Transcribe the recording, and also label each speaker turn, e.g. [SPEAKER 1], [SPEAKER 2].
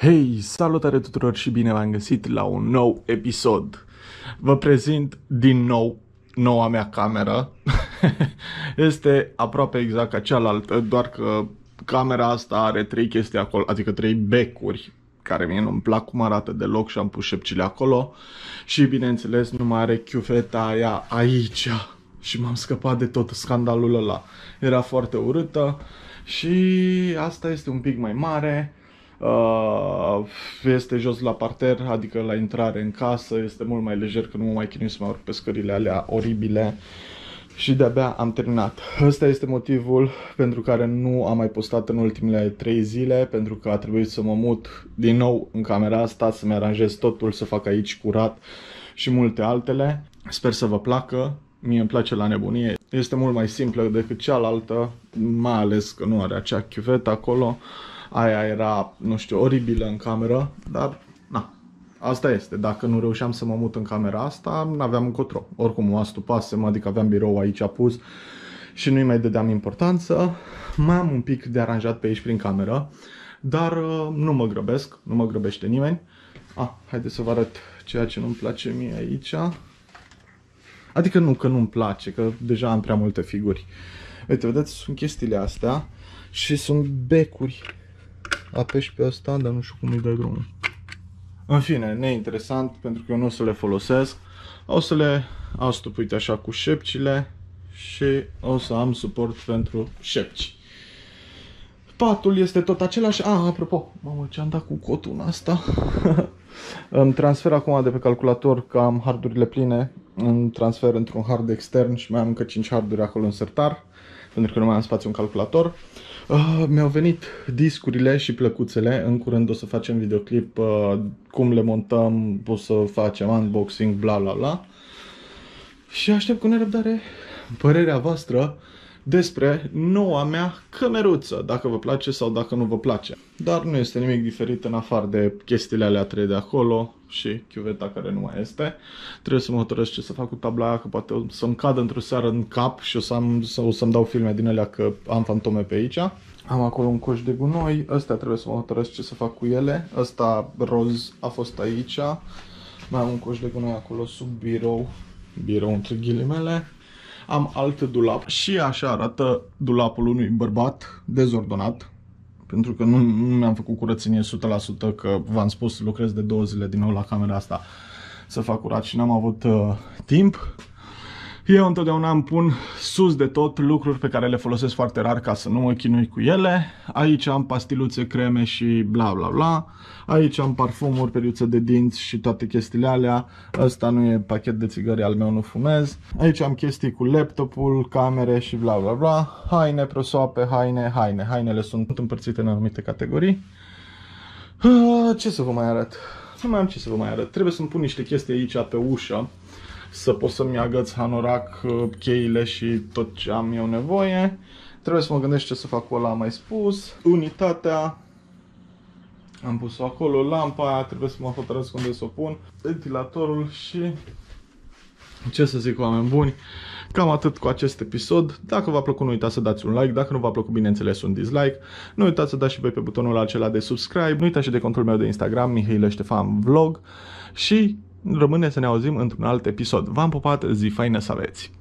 [SPEAKER 1] Hei, salutare tuturor și bine v-am găsit la un nou episod. Vă prezint din nou noua mea cameră. este aproape exact ca cealaltă, doar că camera asta are trei chestii acolo, adică trei becuri care mie nu-mi plac cum arată deloc și am pus șepcile acolo și bineînțeles nu mai are chiuveta aia aici și m-am scăpat de tot scandalul ăla. Era foarte urâtă și asta este un pic mai mare Uh, este jos la parter, adică la intrare în casă, este mult mai lejer că nu mă mai chinui să mă urc pe scările alea oribile și de-abia am terminat. Ăsta este motivul pentru care nu am mai postat în ultimele 3 zile, pentru că a trebuit să mă mut din nou în camera asta, să-mi aranjez totul, să fac aici curat și multe altele. Sper să vă placă, mie îmi place la nebunie. Este mult mai simplă decât cealaltă, mai ales că nu are acea chiuvetă acolo aia era, nu știu, oribilă în cameră, dar na, asta este. Dacă nu reușeam să mă mut în camera asta, n-aveam încotro. Oricum o astupasem, adică aveam birou aici pus și nu-i mai dădeam importanță. Mai am un pic de aranjat pe aici prin cameră, dar uh, nu mă grăbesc, nu mă grăbește nimeni. Ah, haideți să vă arăt ceea ce nu-mi place mie aici. Adică nu că nu-mi place, că deja am prea multe figuri. Uite, vedeți, sunt chestiile astea și sunt becuri apeși pe asta, dar nu știu cum îi dai drumul. În fine, neinteresant, pentru că eu nu o să le folosesc. O să le astup, uite așa, cu șepcile și o să am suport pentru șepci. Patul este tot același. Ah, apropo, mamă, ce am dat cu cotul în asta. Îmi transfer acum de pe calculator că am hardurile pline. Îmi transfer într-un hard extern și mai am încă 5 harduri acolo în sertar. Pentru că nu mai am spațiu în calculator. Uh, mi-au venit discurile și plăcuțele. În curând o să facem videoclip uh, cum le montăm, o să facem unboxing, bla bla bla. Și aștept cu nerăbdare părerea voastră despre noua mea cămeruță, dacă vă place sau dacă nu vă place. Dar nu este nimic diferit în afară de chestiile alea trei de acolo și chiuveta care nu mai este. Trebuie să mă hotărăsc ce să fac cu tabla aia, că poate o să-mi cadă într-o seară în cap și o, să am, o să-mi dau filme din alea că am fantome pe aici. Am acolo un coș de gunoi, ăstea trebuie să mă hotărăsc ce să fac cu ele. Ăsta roz a fost aici. Mai am un coș de gunoi acolo sub birou, birou între ghilimele am alt dulap și așa arată dulapul unui bărbat dezordonat, pentru că nu, nu mi-am făcut curățenie 100% că v-am spus lucrez de două zile din nou la camera asta să fac curat și n-am avut uh, timp. Eu întotdeauna îmi pun sus de tot lucruri pe care le folosesc foarte rar ca să nu mă chinui cu ele. Aici am pastiluțe, creme și bla bla bla. Aici am parfumuri, periuțe de dinți și toate chestiile alea. Asta nu e pachet de țigări al meu, nu fumez. Aici am chestii cu laptopul, camere și bla bla bla. Haine, prosoape, haine, haine. Hainele sunt împărțite în anumite categorii. Ah, ce să vă mai arăt? Nu mai am ce să vă mai arăt. Trebuie să-mi pun niște chestii aici pe ușă să pot să-mi agăț țhanorac, uh, cheile și tot ce am eu nevoie. Trebuie să mă gândesc ce să fac cu ăla, am mai spus. Unitatea, am pus-o acolo, lampa aia, trebuie să mă hotărăsc unde să o pun. Ventilatorul și ce să zic oameni buni, cam atât cu acest episod. Dacă v-a plăcut, nu uitați să dați un like. Dacă nu v-a plăcut, bineînțeles, un dislike. Nu uitați să dați și voi pe butonul acela de subscribe. Nu uitați și de contul meu de Instagram, Mihail Ștefan Vlog. Și rămâne să ne auzim într-un alt episod. V-am pupat, zi faină să aveți!